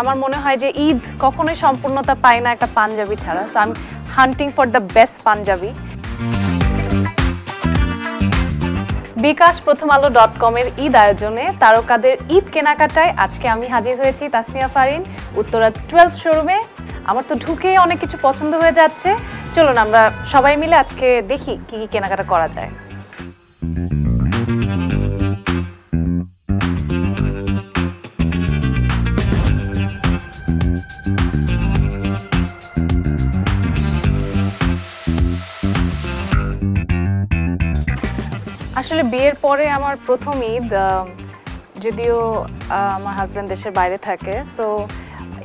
আমার মনে হয় যে ঈদ কখনোই সম্পূর্ণতা পায় না একটা পাঞ্জাবি ছাড়া। So I am hunting for the best panjabi. Bikash Prothom Alo dot কমের ঈদ আয়োজনে তারকাদের ঈদ কেনাকাটায় আজকে আমি হাজির হয়েছি তাসমিয়া ফারিন, উত্তরা টুয়েলভ শোরুমে আমার তো ঢুকেই অনেক কিছু পছন্দ হয়ে যাচ্ছে। চলুন, আমরা সবাই মিলে আজকে দেখি কি কি কেনাকাটা করা যায়। বিয়ের পরে আমার প্রথম ঈদ যদিও আমার হাজব্যান্ড দেশের বাইরে থাকে তো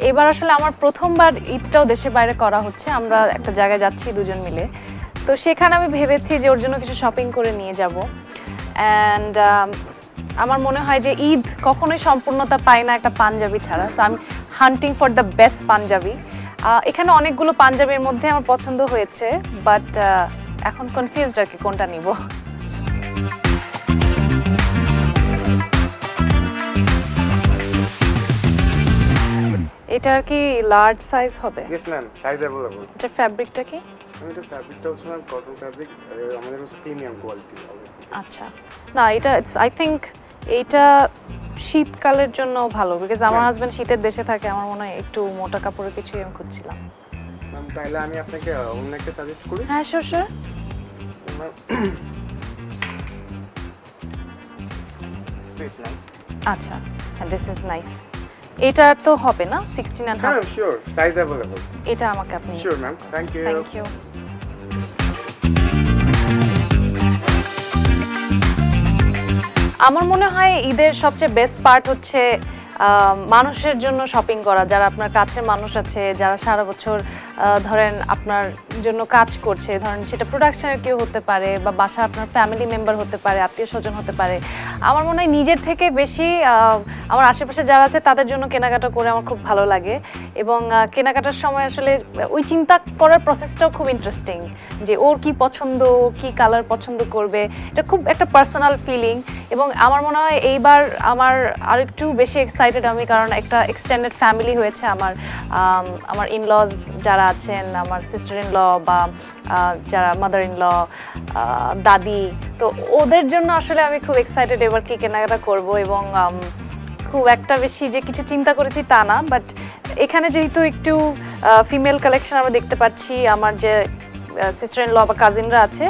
এবার আসলে আমার প্রথমবার ঈদটাও দেশের বাইরে করা হচ্ছে, আমরা একটা জায়গায় যাচ্ছি দুজন মিলে। তো সেখানে আমি ভেবেছি যে ওর জন্য কিছু শপিং করে নিয়ে যাব। অ্যান্ড আমার মনে হয় যে ঈদ কখনোই সম্পূর্ণতা পায় না একটা পাঞ্জাবি ছাড়া সো আমি hunting for the best panjabi. এখানে অনেকগুলো পাঞ্জাবির মধ্যে আমার পছন্দ হয়েছে বাট এখন কনফিউজড আর কি কোনটা নিব। এটা আর কি লার্জ সাইজ হবে? ইয়েস ম্যাম সাইজ অ্যাভেলেবল এটা ফ্যাব্রিকটা কি? এটা ফ্যাব্রিকটা হচ্ছে ম্যাম কটন ফ্যাব্রিক আমাদের হচ্ছে প্রিমিয়াম কোয়ালিটি আচ্ছা। না এটা আই থিঙ্ক এইটা শীতকালের জন্য ভালো বিকজ আমার। হাজবেন্ড শীতের দেশে থাকে আমার মনে হয় একটু মোটা কাপড়ের কিছুই আমি খুঁজছিলাম। ম্যাম তাহলে আমি আপনাকে অন্য একটা সাজেস্ট করি। হ্যাঁ শিওর শিওর ম্যাম আচ্ছা দিস ইজ নাইস এটা তো হবে না 16 এন্ড হ্যাঁ হাফ শিওর সাইজ अवेलेबल এটা আমাকে আপনি sure ma'am thank you thank you আমার মনে হয় ঈদের সবচেয়ে বেস্ট পার্ট হচ্ছে মানুষের জন্য শপিং করা, যারা আপনার কাছের মানুষ আছে, যারা সারা বছর ধরেন আপনার জন্য কাজ করছে, ধরেন সেটা প্রোডাকশনের কেউ হতে পারে বা বাসা আপনার ফ্যামিলি মেম্বার হতে পারে, আত্মীয় স্বজন হতে পারে। আমার মনে হয় নিজের থেকে বেশি আমার আশেপাশে যারা আছে তাদের জন্য কেনাকাটা করে আমার খুব ভালো লাগে। এবং কেনাকাটার সময় আসলে ওই চিন্তা করার প্রসেসটাও খুব ইন্টারেস্টিং যে ওর কি পছন্দ কি কালার পছন্দ করবে। এটা খুব একটা পার্সোনাল ফিলিং এবং আমার মনে হয় এইবার আমার আরেকটু বেশি এক্সাইটেড আমি কারণ একটা এক্সটেন্ডেড ফ্যামিলি হয়েছে আমার আম, আমার ইনলজ যারা আছেন আমার সিস্টার ইন ল বা যারা মাদার ইন ল দাদি তো ওদের জন্য আসলে আমি খুব এক্সাইটেড এবার কি কেনাকাটা করব এবং খুব একটা বেশি যে কিছু চিন্তা করেছি তা না বাট এখানে যেহেতু একটু ফিমেল কালেকশন আমরা দেখতে পাচ্ছি আমার যে সিস্টার ইন ল বা কাজিনরা আছে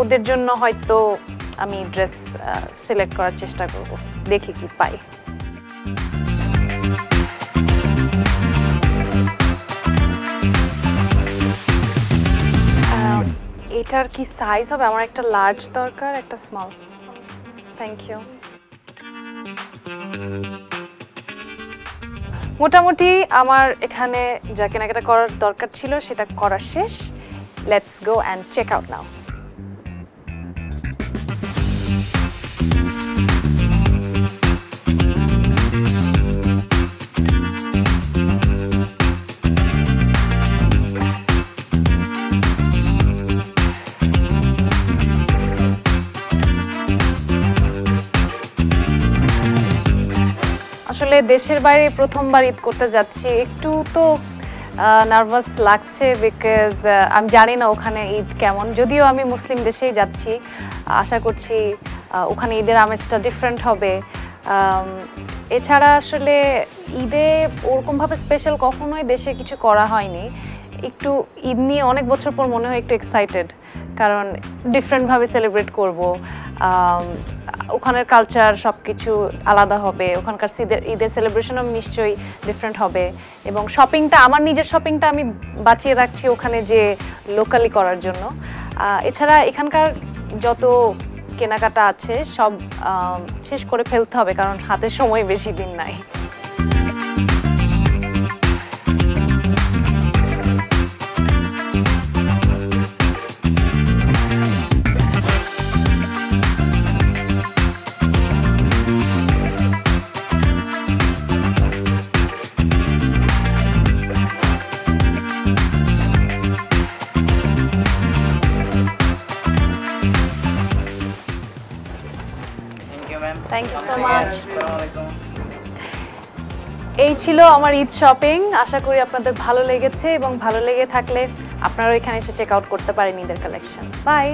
ওদের জন্য হয়তো আমি ড্রেস সিলেক্ট করার চেষ্টা করব দেখি কি পাই। এটার কি সাইজ হবে? আমার একটা লার্জ দরকার, একটা স্মল থ্যাংক ইউ মোটামুটি আমার এখানে যা কেনাকাটা করার দরকার ছিল, সেটা করা শেষ। Let's go and check out now আসলে দেশের বাইরে প্রথমবার ঈদ করতে যাচ্ছি। একটু তো নার্ভাস লাগছে বিকজ আমি জানি না ওখানে ঈদ কেমন। যদিও আমি মুসলিম দেশেই যাচ্ছি। আশা করছি ওখানে ঈদের আমেজটা ডিফারেন্ট হবে। এছাড়া আসলে ঈদে ওরকমভাবে স্পেশাল কখনোই দেশে কিছু করা হয়নি। একটু ঈদ নিয়ে অনেক বছর পর মনে হয় একটু এক্সাইটেড কারণ ডিফারেন্টভাবে সেলিব্রেট করব। ওখানের কালচার সব কিছু আলাদা হবে। ওখানকার ঈদের ঈদের সেলিব্রেশনও নিশ্চয়ই ডিফারেন্ট হবে। এবং শপিংটা আমার নিজের শপিংটা আমি বাঁচিয়ে রাখছি ওখানে যে লোকালি করার জন্য। এছাড়া এখানকার যত কেনাকাটা আছে সব শেষ করে ফেলতে হবে, কারণ হাতে সময় বেশি দিন নাই। থ্যাংক ইউ সো মাচ এই ছিল আমার ঈদ শপিং। আশা করি আপনাদের ভালো লেগেছে এবং ভালো লেগে থাকলে আপনারা এখানে এসে চেক আউট করতে পারেন ঈদের কালেকশন বাই